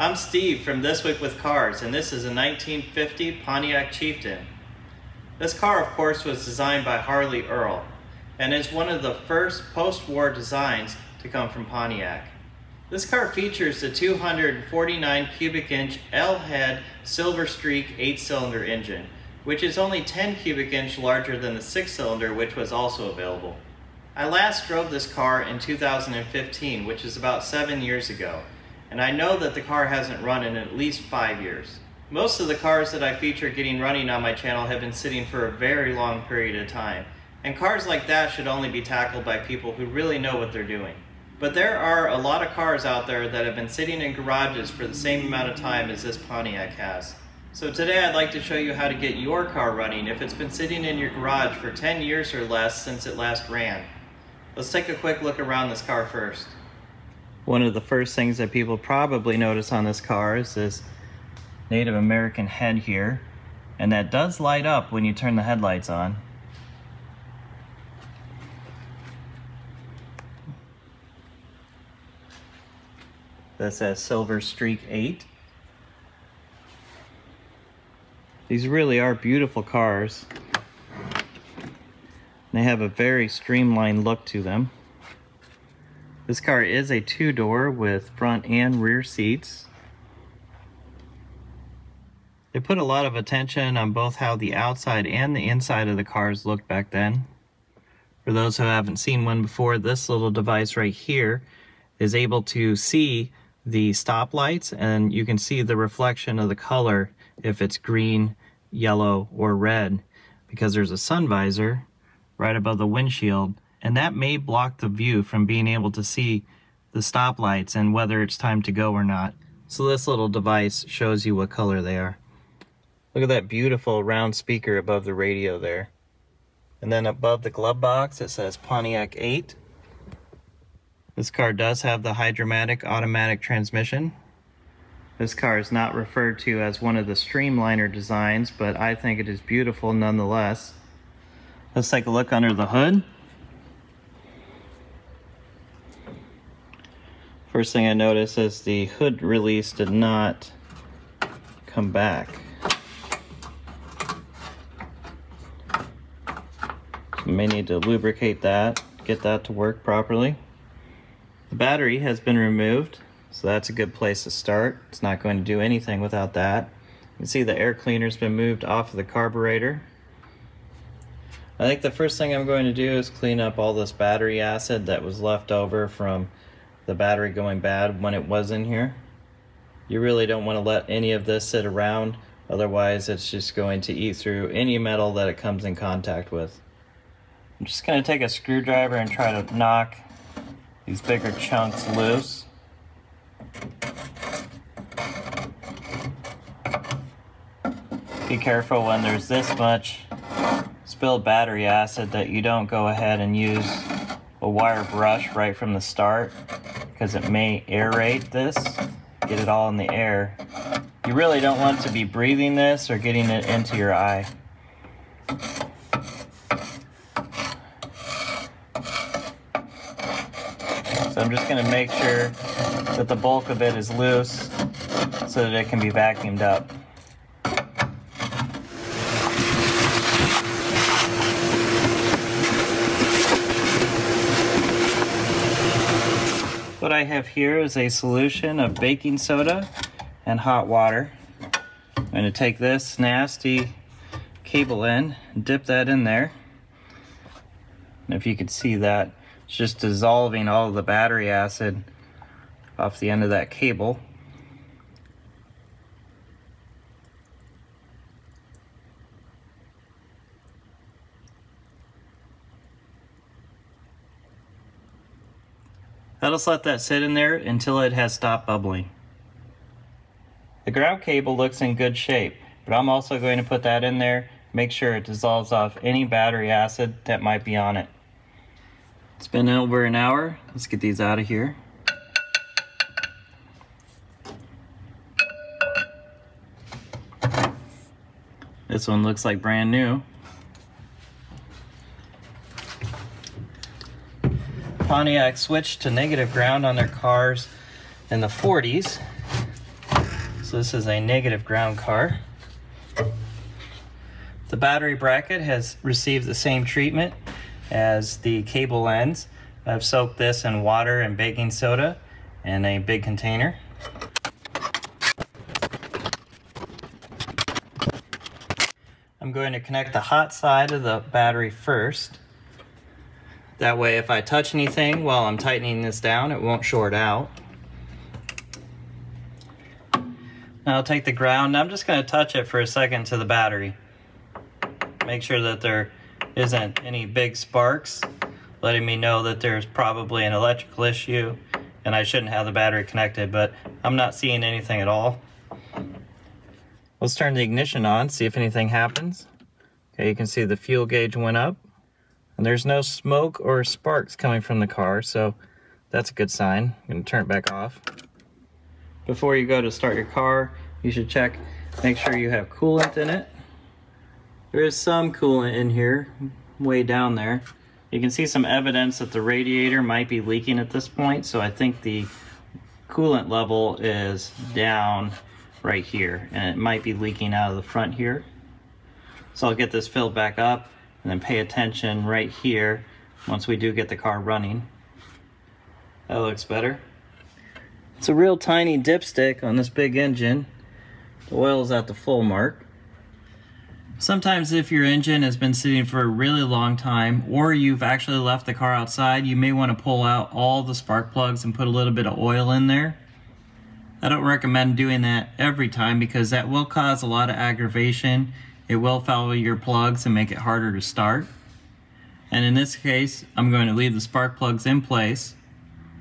I'm Steve from This Week with Cars, and this is a 1950 Pontiac Chieftain. This car, of course, was designed by Harley Earl, and is one of the first post-war designs to come from Pontiac. This car features the 249 cubic inch L-head Silver Streak 8-cylinder engine, which is only 10 cubic inch larger than the 6-cylinder which was also available. I last drove this car in 2015, which is about 7 years ago, and I know that the car hasn't run in at least 5 years. Most of the cars that I feature getting running on my channel have been sitting for a very long period of time, and cars like that should only be tackled by people who really know what they're doing. But there are a lot of cars out there that have been sitting in garages for the same amount of time as this Pontiac has. So today I'd like to show you how to get your car running if it's been sitting in your garage for 10 years or less since it last ran. Let's take a quick look around this car first. One of the first things that people probably notice on this car is this Native American head here. And that does light up when you turn the headlights on. That says Silver Streak 8. These really are beautiful cars. They have a very streamlined look to them. This car is a two-door with front and rear seats. They put a lot of attention on both how the outside and the inside of the cars looked back then. For those who haven't seen one before, this little device right here is able to see the stoplights and you can see the reflection of the color if it's green, yellow, or red because there's a sun visor right above the windshield and that may block the view from being able to see the stoplights and whether it's time to go or not. So this little device shows you what color they are. Look at that beautiful round speaker above the radio there. And then above the glove box it says Pontiac 8. This car does have the Hydra-Matic automatic transmission. This car is not referred to as one of the Streamliner designs, but I think it is beautiful nonetheless. Let's take a look under the hood. First thing I notice is the hood release did not come back. So may need to lubricate that, get that to work properly. The battery has been removed, so that's a good place to start. It's not going to do anything without that. You can see the air cleaner's been moved off of the carburetor. I think the first thing I'm going to do is clean up all this battery acid that was left over from the battery going bad when it was in here. You really don't want to let any of this sit around, otherwise it's just going to eat through any metal that it comes in contact with. I'm just going to take a screwdriver and try to knock these bigger chunks loose. Be careful when there's this much spilled battery acid that you don't go ahead and use a wire brush right from the start because it may aerate this, get it all in the air. You really don't want to be breathing this or getting it into your eye. So I'm just going to make sure that the bulk of it is loose so that it can be vacuumed up. I have here is a solution of baking soda and hot water. I'm to take this nasty cable and dip that in there. And if you could see that, it's just dissolving all the battery acid off the end of that cable. Let us let that sit in there until it has stopped bubbling. The ground cable looks in good shape, but I'm also going to put that in there, make sure it dissolves off any battery acid that might be on it. It's been over an hour. Let's get these out of here. This one looks like brand new. Pontiac switched to negative ground on their cars in the 40s. So this is a negative ground car. The battery bracket has received the same treatment as the cable ends. I've soaked this in water and baking soda in a big container. I'm going to connect the hot side of the battery first. That way if I touch anything while I'm tightening this down, it won't short out. Now I'll take the ground, I'm just going to touch it for a second to the battery. Make sure that there isn't any big sparks, letting me know that there's probably an electrical issue and I shouldn't have the battery connected, but I'm not seeing anything at all. Let's turn the ignition on, see if anything happens. Okay, you can see the fuel gauge went up. And there's no smoke or sparks coming from the car, so that's a good sign. I'm gonna turn it back off. Before you go to start your car, you should check, make sure you have coolant in it. There is some coolant in here, way down there. You can see some evidence that the radiator might be leaking at this point, so I think the coolant level is down right here and it might be leaking out of the front here. So I'll get this filled back up and then pay attention right here once we do get the car running. That looks better. It's a real tiny dipstick on this big engine. The oil is at the full mark. Sometimes if your engine has been sitting for a really long time or you've actually left the car outside, you may want to pull out all the spark plugs and put a little bit of oil in there. I don't recommend doing that every time because that will cause a lot of aggravation. It will foul your plugs and make it harder to start. And in this case, I'm going to leave the spark plugs in place.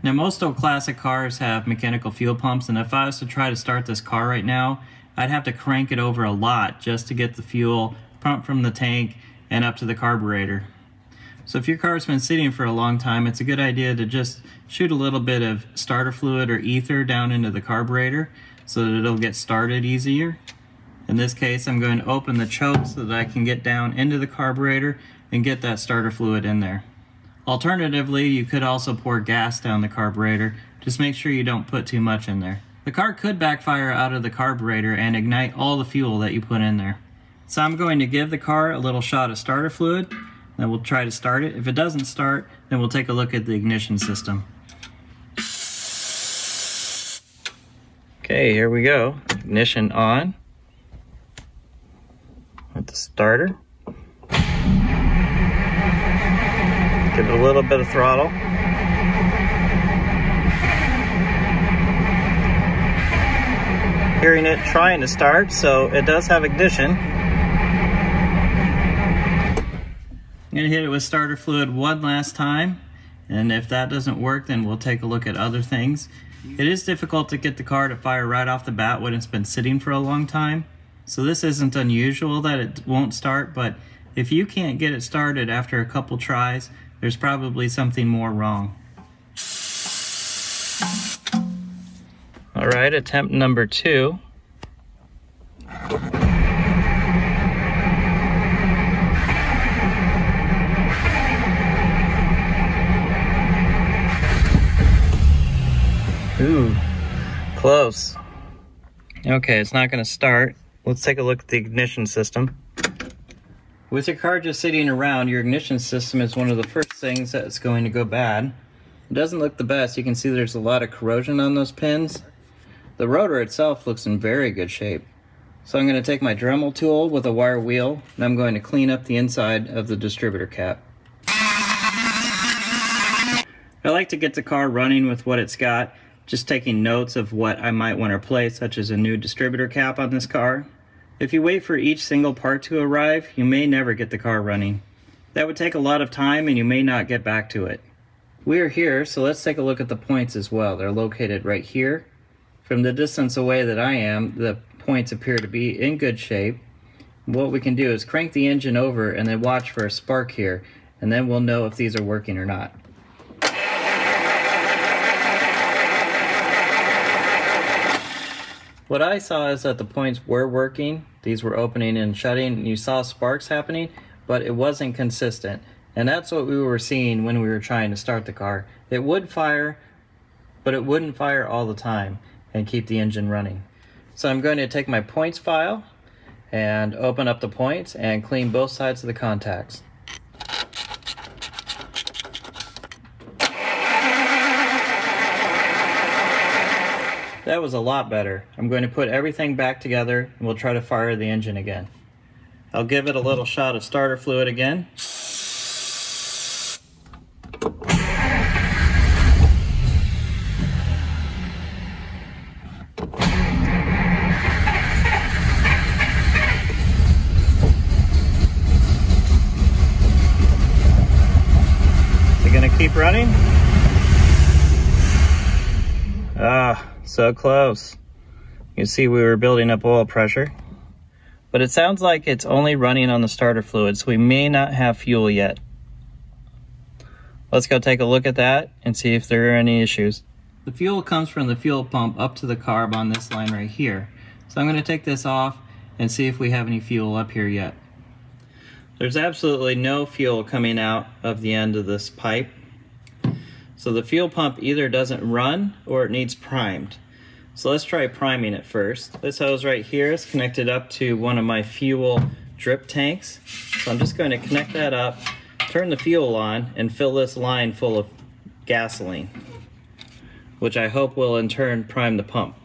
Now most old classic cars have mechanical fuel pumps and if I was to try to start this car right now, I'd have to crank it over a lot just to get the fuel pumped from the tank and up to the carburetor. So if your car's been sitting for a long time, it's a good idea to just shoot a little bit of starter fluid or ether down into the carburetor so that it'll get started easier. In this case, I'm going to open the choke so that I can get down into the carburetor and get that starter fluid in there. Alternatively, you could also pour gas down the carburetor. Just make sure you don't put too much in there. The car could backfire out of the carburetor and ignite all the fuel that you put in there. So I'm going to give the car a little shot of starter fluid, then we'll try to start it. If it doesn't start, then we'll take a look at the ignition system. Okay, here we go. Ignition on. With the starter. Give it a little bit of throttle. Hearing it trying to start, so it does have ignition. I'm gonna hit it with starter fluid one last time, and if that doesn't work, then we'll take a look at other things. It is difficult to get the car to fire right off the bat when it's been sitting for a long time, so this isn't unusual that it won't start, but if you can't get it started after a couple tries, there's probably something more wrong. All right, attempt number two. Ooh, close. Okay, it's not gonna start. Let's take a look at the ignition system. With your car just sitting around, your ignition system is one of the first things that's going to go bad. It doesn't look the best. You can see there's a lot of corrosion on those pins. The rotor itself looks in very good shape. So I'm going to take my Dremel tool with a wire wheel and I'm going to clean up the inside of the distributor cap. I like to get the car running with what it's got, just taking notes of what I might want to replace, such as a new distributor cap on this car. If you wait for each single part to arrive, you may never get the car running. That would take a lot of time and you may not get back to it. We are here, so let's take a look at the points as well. They're located right here from the distance away that I am, the points appear to be in good shape. What we can do is crank the engine over and then watch for a spark here, and then we'll know if these are working or not. What I saw is that the points were working, these were opening and shutting, and you saw sparks happening, but it wasn't consistent. And that's what we were seeing when we were trying to start the car. It would fire, but it wouldn't fire all the time and keep the engine running. So I'm going to take my points file and open up the points and clean both sides of the contacts. That was a lot better. I'm going to put everything back together and we'll try to fire the engine again. I'll give it a little shot of starter fluid again. So close. You see we were building up oil pressure. But it sounds like it's only running on the starter fluid, so we may not have fuel yet. Let's go take a look at that and see if there are any issues. The fuel comes from the fuel pump up to the carb on this line right here. So I'm going to take this off and see if we have any fuel up here yet. There's absolutely no fuel coming out of the end of this pipe. So the fuel pump either doesn't run or it needs primed. So let's try priming it first. This hose right here is connected up to one of my fuel drip tanks. So I'm just going to connect that up, turn the fuel on, and fill this line full of gasoline, which I hope will in turn prime the pump.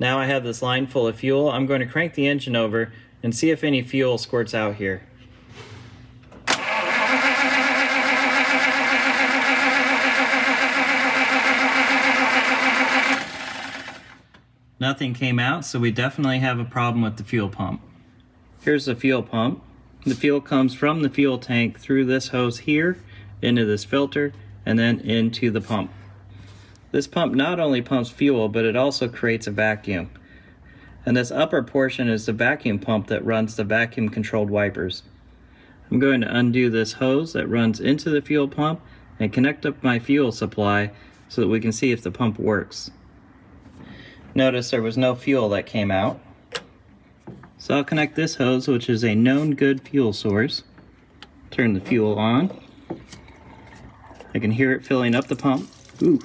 Now I have this line full of fuel, I'm going to crank the engine over and see if any fuel squirts out here. Nothing came out, so we definitely have a problem with the fuel pump. Here's the fuel pump. The fuel comes from the fuel tank through this hose here, into this filter, and then into the pump. This pump not only pumps fuel, but it also creates a vacuum. And this upper portion is the vacuum pump that runs the vacuum controlled wipers. I'm going to undo this hose that runs into the fuel pump and connect up my fuel supply so that we can see if the pump works. Notice there was no fuel that came out. So I'll connect this hose, which is a known good fuel source. Turn the fuel on. I can hear it filling up the pump. Ooh.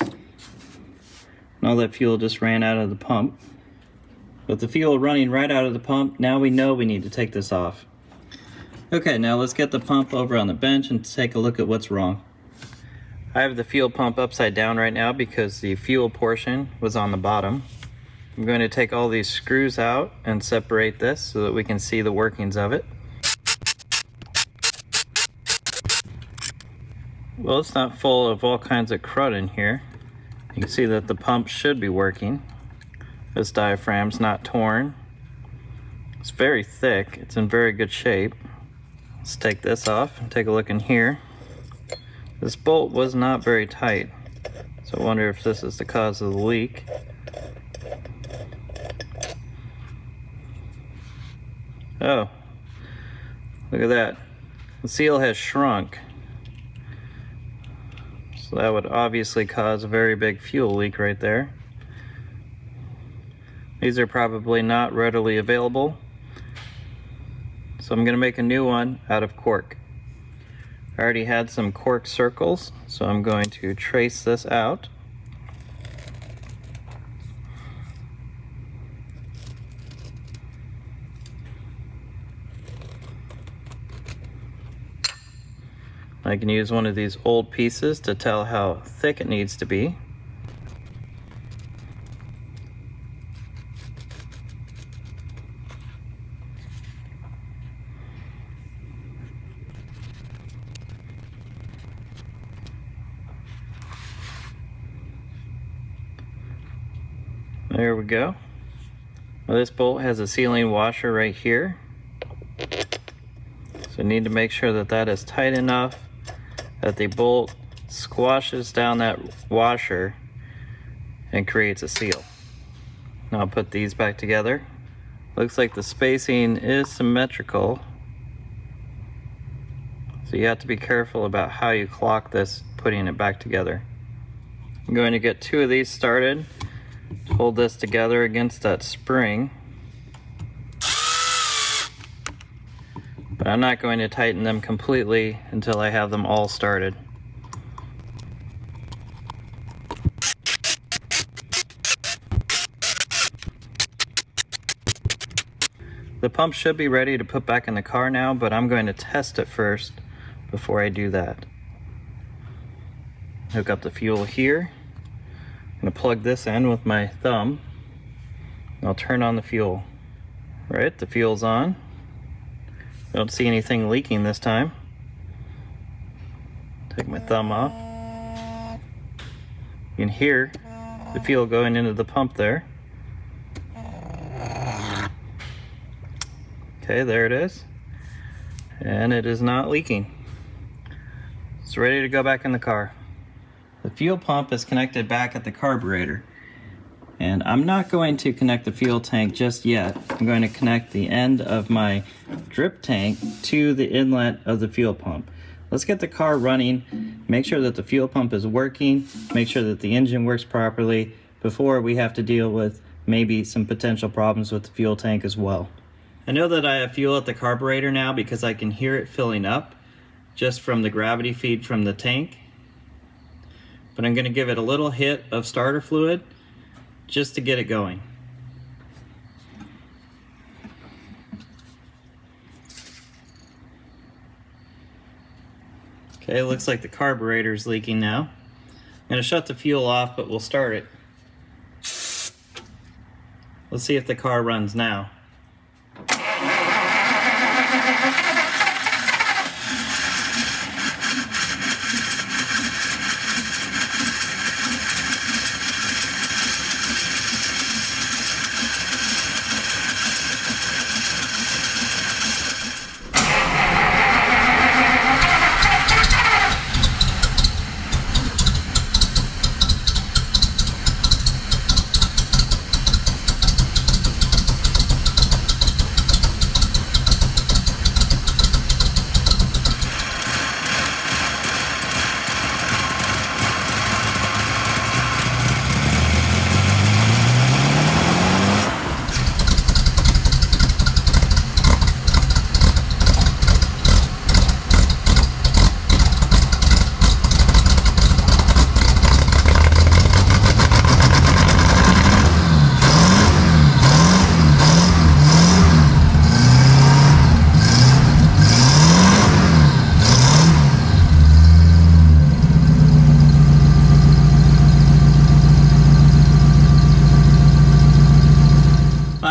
And all that fuel just ran out of the pump. With the fuel running right out of the pump, now we know we need to take this off. Okay, now let's get the pump over on the bench and take a look at what's wrong. I have the fuel pump upside down right now because the fuel portion was on the bottom. I'm going to take all these screws out and separate this so that we can see the workings of it. Well, it's not full of all kinds of crud in here. You can see that the pump should be working. This diaphragm's not torn. It's very thick. It's in very good shape. Let's take this off and take a look in here. This bolt was not very tight, so I wonder if this is the cause of the leak. Oh, look at that. The seal has shrunk. So that would obviously cause a very big fuel leak right there. These are probably not readily available. So I'm going to make a new one out of cork. I already had some cork circles, so I'm going to trace this out. I can use one of these old pieces to tell how thick it needs to be. There we go. Well, this bolt has a sealing washer right here. So need to make sure that that is tight enough that the bolt squashes down that washer and creates a seal. Now I'll put these back together. Looks like the spacing is symmetrical. So you have to be careful about how you clock this putting it back together. I'm going to get two of these started hold this together against that spring. But I'm not going to tighten them completely until I have them all started. The pump should be ready to put back in the car now, but I'm going to test it first before I do that. Hook up the fuel here. I'm gonna plug this in with my thumb. I'll turn on the fuel. Right, the fuel's on. I don't see anything leaking this time. Take my thumb off. You can hear the fuel going into the pump there. Okay, there it is. And it is not leaking. It's ready to go back in the car. The fuel pump is connected back at the carburetor. And I'm not going to connect the fuel tank just yet. I'm going to connect the end of my drip tank to the inlet of the fuel pump. Let's get the car running, make sure that the fuel pump is working, make sure that the engine works properly before we have to deal with maybe some potential problems with the fuel tank as well. I know that I have fuel at the carburetor now because I can hear it filling up just from the gravity feed from the tank. But I'm going to give it a little hit of starter fluid just to get it going. Okay, looks like the carburetor is leaking now. I'm to shut the fuel off, but we'll start it. Let's see if the car runs now.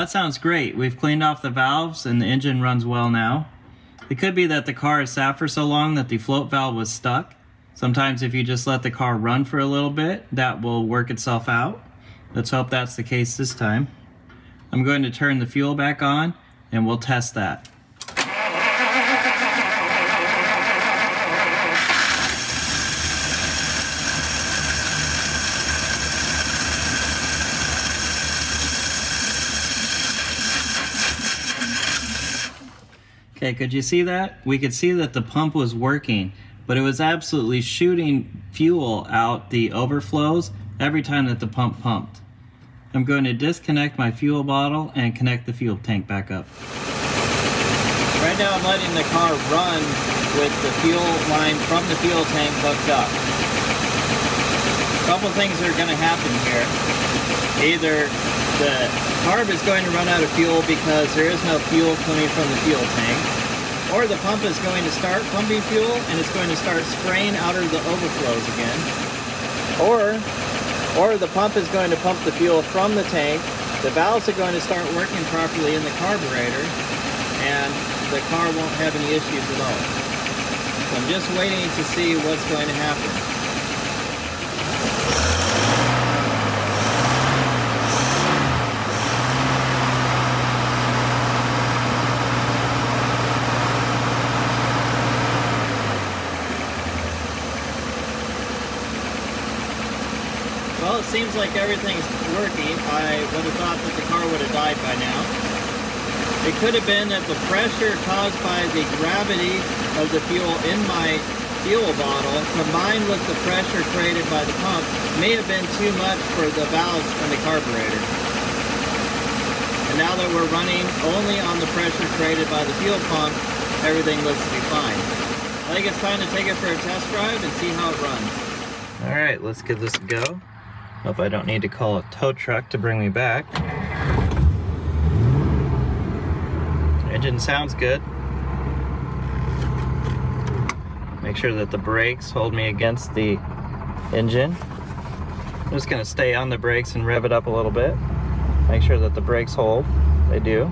that sounds great. We've cleaned off the valves and the engine runs well now. It could be that the car has sat for so long that the float valve was stuck. Sometimes if you just let the car run for a little bit, that will work itself out. Let's hope that's the case this time. I'm going to turn the fuel back on and we'll test that. Okay, could you see that? We could see that the pump was working, but it was absolutely shooting fuel out the overflows every time that the pump pumped. I'm going to disconnect my fuel bottle and connect the fuel tank back up. Right now I'm letting the car run with the fuel line from the fuel tank hooked up. A couple things are going to happen here. Either the carb is going to run out of fuel because there is no fuel coming from the fuel tank, or the pump is going to start pumping fuel and it's going to start spraying out of the overflows again, or, or the pump is going to pump the fuel from the tank, the valves are going to start working properly in the carburetor, and the car won't have any issues at all. So I'm just waiting to see what's going to happen. It seems like everything's working. I would have thought that the car would have died by now. It could have been that the pressure caused by the gravity of the fuel in my fuel bottle combined with the pressure created by the pump may have been too much for the valves and the carburetor. And now that we're running only on the pressure created by the fuel pump, everything looks to be fine. I think it's time to take it for a test drive and see how it runs. All right, let's give this a go. Hope I don't need to call a tow truck to bring me back. Engine sounds good. Make sure that the brakes hold me against the engine. I'm just gonna stay on the brakes and rev it up a little bit. Make sure that the brakes hold. They do.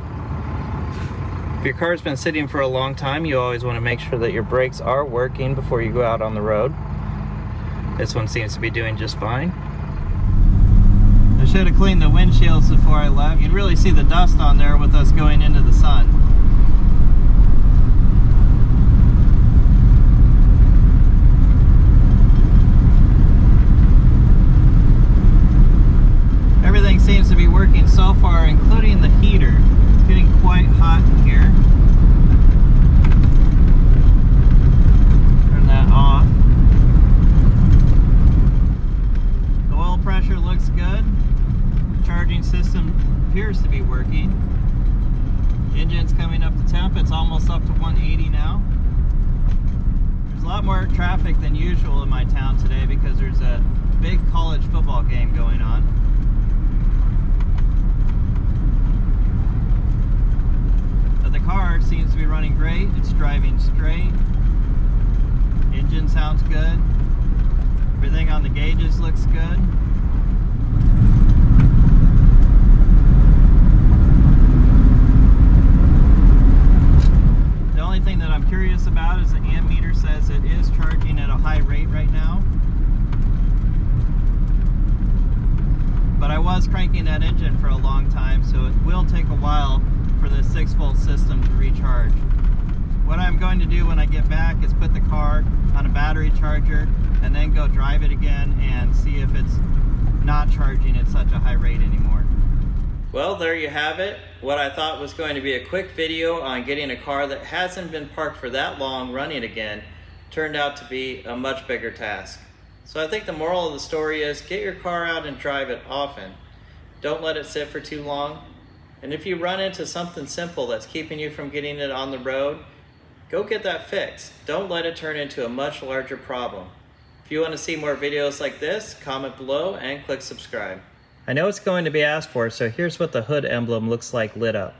If your car's been sitting for a long time, you always want to make sure that your brakes are working before you go out on the road. This one seems to be doing just fine. Should have cleaned the windshields before I left. You'd really see the dust on there with us going into the sun. Everything seems to be working so far, including the heater. It's getting quite hot in here. Turn that off. The oil pressure looks good. The charging system appears to be working. Engine's coming up to temp. It's almost up to 180 now. There's a lot more traffic than usual in my town today because there's a big college football game going on. But the car seems to be running great. It's driving straight. Engine sounds good. Everything on the gauges looks good. The only thing that I'm curious about is the ammeter says it is charging at a high rate right now. But I was cranking that engine for a long time, so it will take a while for the 6 volt system to recharge. What I'm going to do when I get back is put the car on a battery charger and then go drive it again and see if it's not charging at such a high rate anymore. Well, there you have it. What I thought was going to be a quick video on getting a car that hasn't been parked for that long running again turned out to be a much bigger task. So I think the moral of the story is get your car out and drive it often. Don't let it sit for too long. And if you run into something simple that's keeping you from getting it on the road, go get that fixed. Don't let it turn into a much larger problem. If you want to see more videos like this, comment below and click subscribe. I know it's going to be asked for, so here's what the hood emblem looks like lit up.